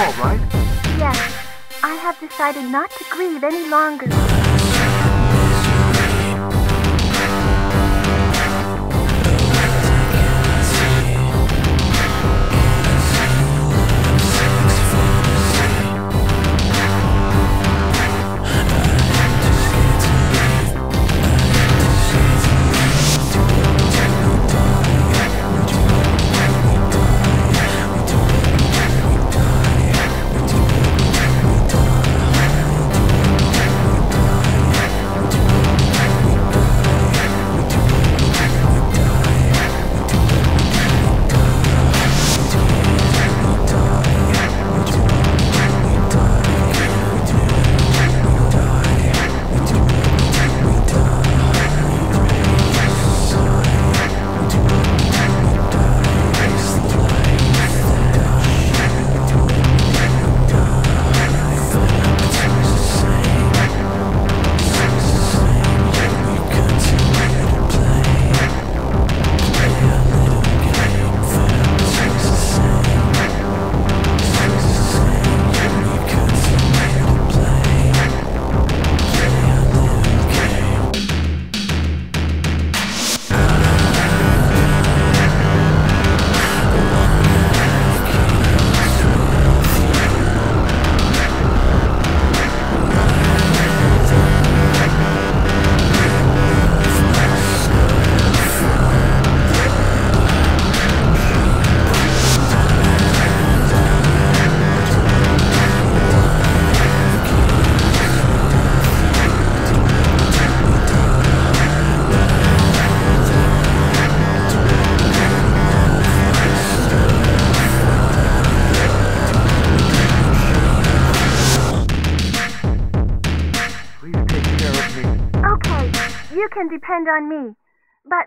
all right? Yes. I have decided not to grieve any longer. You can depend on me. But